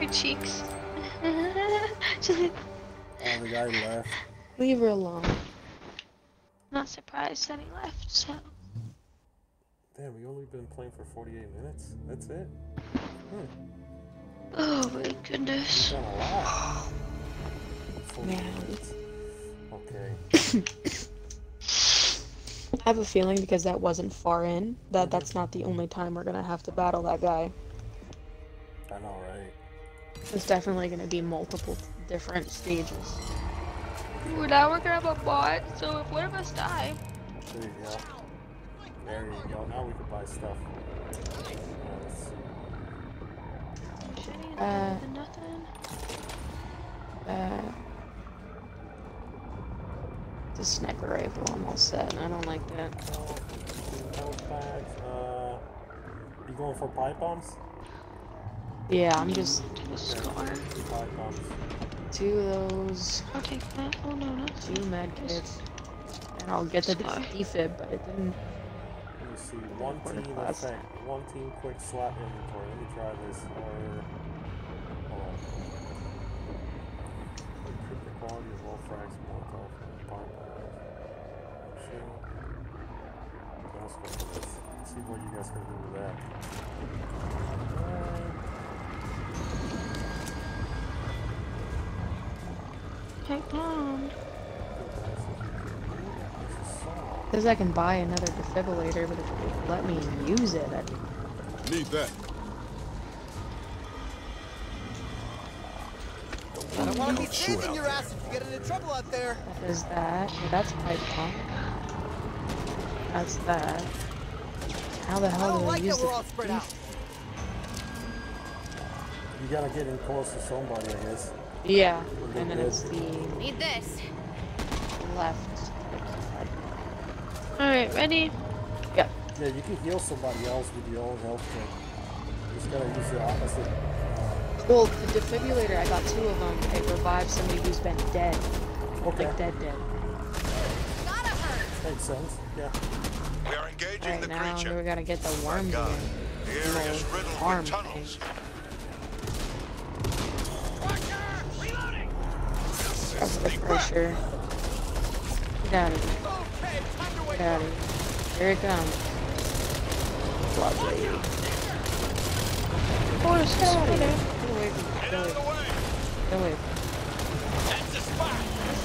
her cheeks. Just Oh, the guy left. Leave her alone. not surprised that he left. So Damn, we only been playing for 48 minutes. That's it. Hmm. oh my goodness. Done a lot. 48 Yeah. minutes. Okay. I have a feeling because that wasn't far in that that's not the only time we're gonna have to battle that guy. I know, right? It's definitely gonna be multiple different stages. Well, now we're gonna have a bot, so if one of us die, There you go. There you go. Now we can buy stuff. Uh, let's see. shitty, Uh. nothing. Uh, the sniper rifle, I'm all set. I don't like that. Health packs. Uh, you going for pipe bombs? Yeah, I'm just The. Pipe bombs. Two of those, I'll take that. Oh no, not two med kits, and I'll get the defib, but it didn't. Let me see. One team effect. One team quick slot inventory. Let me try this. Or hold on. Improve the quality of all frags, Molotov, and pipe bombs. Shield. let's go for this. Let's see what you guys can do with that. Heck on. Says I can buy another defibrillator, but if it would let me use it, I'd Need that. I don't want to be saving your ass if you get into trouble out there. That is that. That's pipe pump. That's that. How the I hell don't do I like use that we're the all spread out. You gotta get in close to somebody, I guess. Yeah, and then it's the Need this. left. Alright, ready? Yeah, Yeah, you can heal somebody else with your own health kit. Just gotta use the opposite. Uh, Well, the defibrillator, I got two of them. It revives somebody who's been dead. Okay. Like dead, dead. Gotta hurt. makes sense. Yeah. We are engaging Alright, the now creature. we gotta get the worm. God, the area is riddled with tunnels. Up the pressure. Get out of here. Get out of here. Here it comes. Lovely. Of course, Get out of here. spider. Get away from me. Get away from me. Get away from me.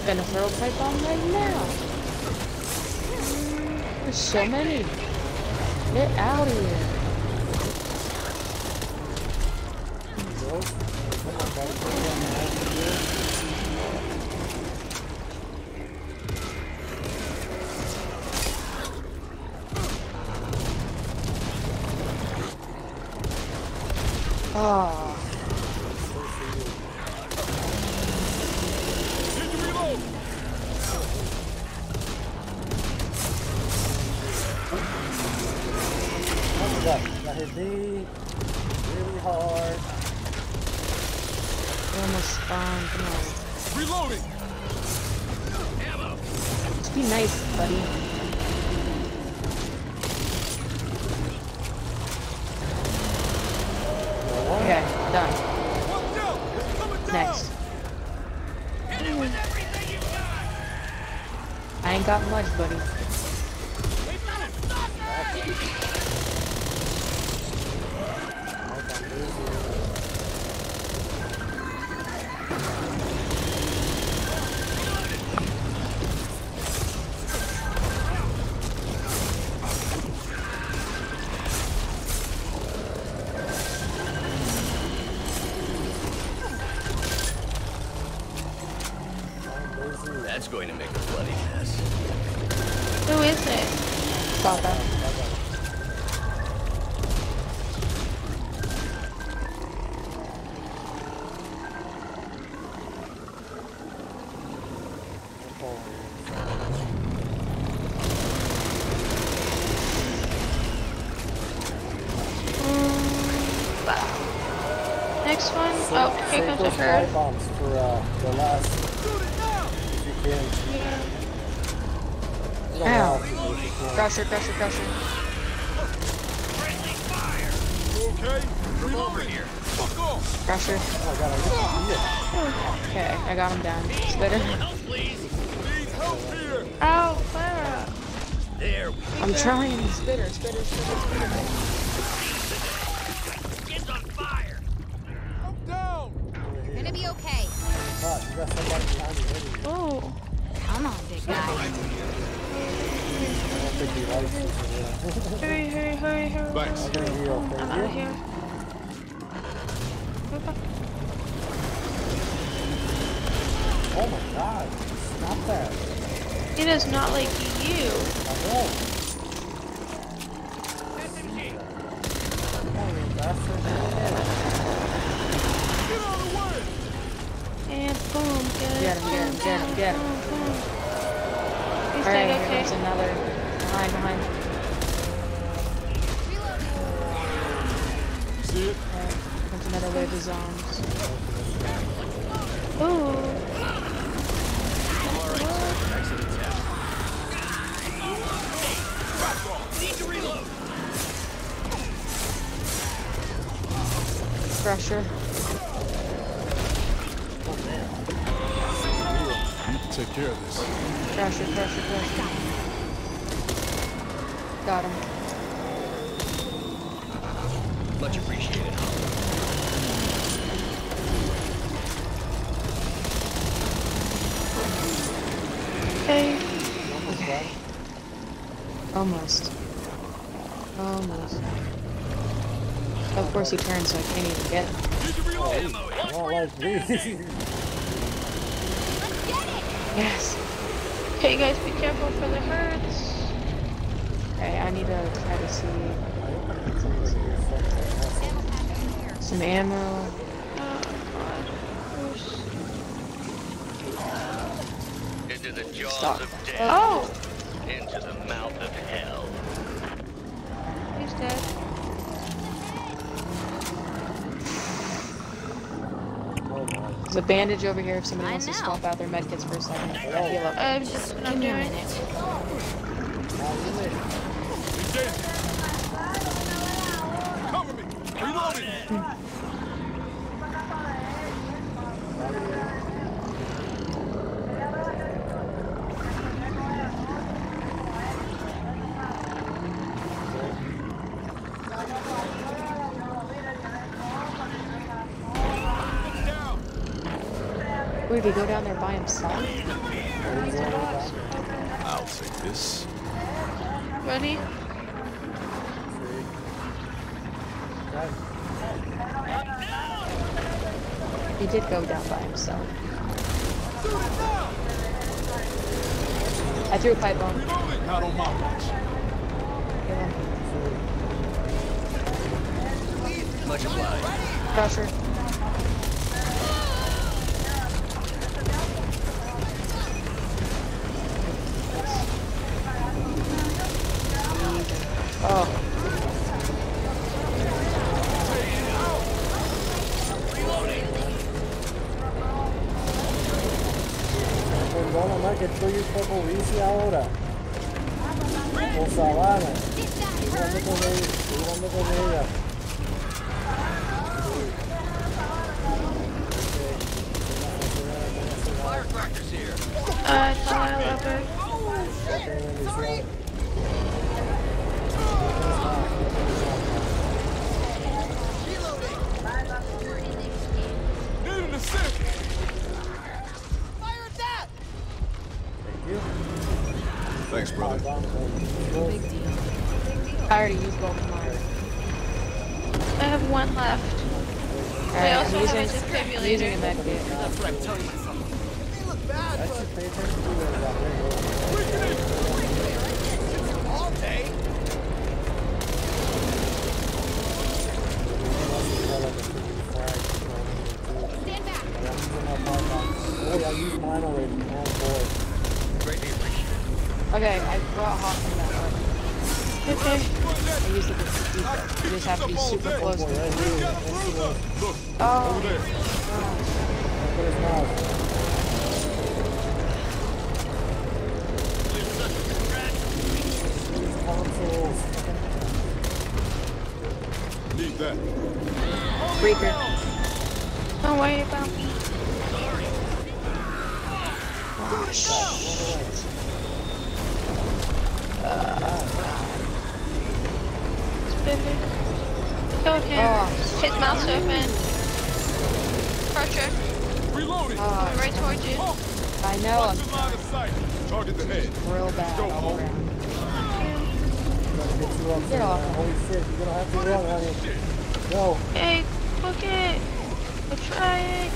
Gonna throw a pipe bomb right now. There's so many. Get out of here. Okay, done. Next. I ain't got much, buddy. If you can. See it? Alright, another wave of zombies. Crusher. Need to take care of this. Crusher, crusher, crusher. Got him. Of course he turns, so I can't even get him. Oh, like me. Yes. Okay, guys, be careful for the hurts. Okay, I need to try to see some ammo. Oh, Into the jaws Stop. of death. Oh! Into the mouth of hell. He's dead. There's a bandage over here if somebody I wants to swap out their medkits for a second. Heal up. I'm just what I'm Give me a doing. minute. Wait, did he go down there by himself? I'll take this. Ready? He did go down by himself. I threw a pipe bomb. Reloading. Not on my watch. Kill. Much obliged. Crusher. I used mine already. Oh boy. Greatly appreciated. Okay, I brought Hawking that way. Okay. I used it with deep. You just have to be super close to it. Oh, over there. Look at his mouth. These consoles. Need that. Breaker. Don't worry about me. Oh. Killed him. Oh. His mouth's open. Crusher. Reloading. Oh, Right towards you. I know, I'm Watch the line of sight. Target the head. real bad Go, all around. Gotta get you up Get there, off. Holy shit, you're gonna have to run, honey. Go. Hey, look it. I'm trying.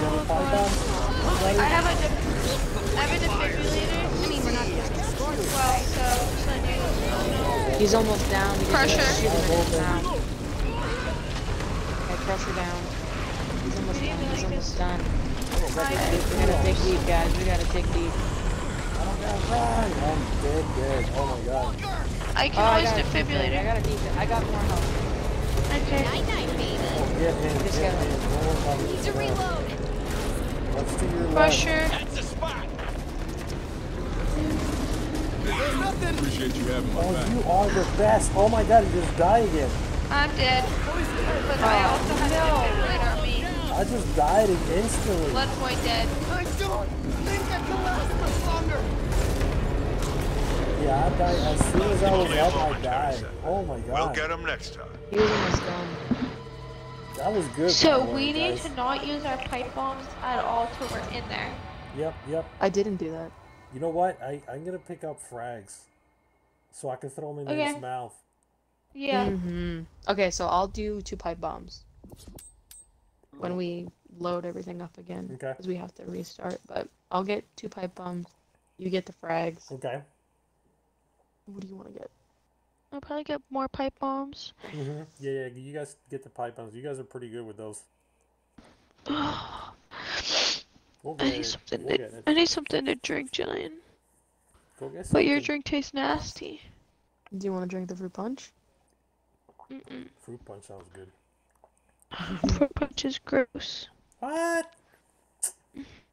You have a pipe bomb? Ready? I have a def- I have a defibrillator. I mean, we're not well, so just let you. He's almost down. You just gotta Crusher. shoot him in his. Okay, crusher down. He's almost done. He's almost done. We gotta dig deep, guys. We gotta dig deep. I don't got run. I'm dead, dead. Oh my god. I can Oh, I always got a deep I got a deep I got more health. Okay. Night night, baby. Oh, get him, get gotta- him. Don't Need to reload. What's to your left? That's the spot. There's nothing. Appreciate you having my Oh, back. you are the best. Oh my god, you just died again. I'm dead. But I also have a defibrillator on. I just died instantly. Blood point dead. I don't think I can last much longer. Yeah, I died as soon as I was Only up. I momentary died. Oh my god. We'll get him next time. He was almost done. That was good. So the way, we need guys. to not use our pipe bombs at all till we're in there. Yep, yep. I didn't do that. You know what? I I'm gonna pick up frags, so I can throw them in his mouth. Yeah. hmm Okay, so I'll do two pipe bombs when we load everything up again. Okay. Because we have to restart. But I'll get two pipe bombs. You get the frags. Okay. What do you want to get? I'll probably get more pipe bombs. hmm Yeah, yeah. You guys get the pipe bombs. You guys are pretty good with those. We'll I need it. something We'll to get it. I need something to drink, Jillian. Go get But your drink tastes nasty. Do you want to drink the fruit punch? Mm-mm. Fruit punch sounds good. Fruit punch is gross. What?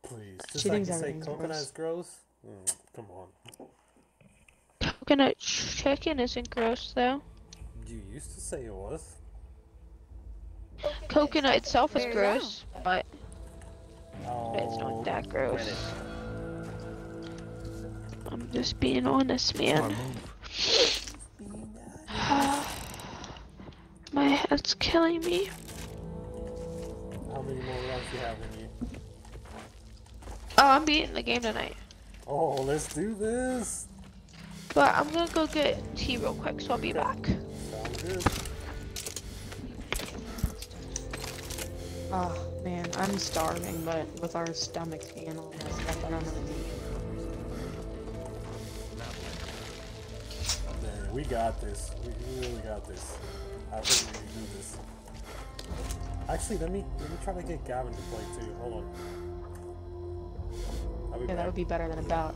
Please, just She like thinks you say, everything's coconut is gross. Mm, come on. Coconut chicken isn't gross though. You used to say it was. Coconut itself is There you gross, but Oh, it's not that gross. I'm just being honest, man. My head's killing me. How many more rounds you have in you? Oh, I'm beating the game tonight. Oh, let's do this. But I'm gonna go get tea real quick, so I'll be back. Sounds. Oh man, I'm starving, but with our stomachs being all messed up, I don't know. Man, we got this. We we really got this. I think we can do this. Actually, let me let me try to get Gavin to play too. Hold on. I'll be Yeah, that would be better than about.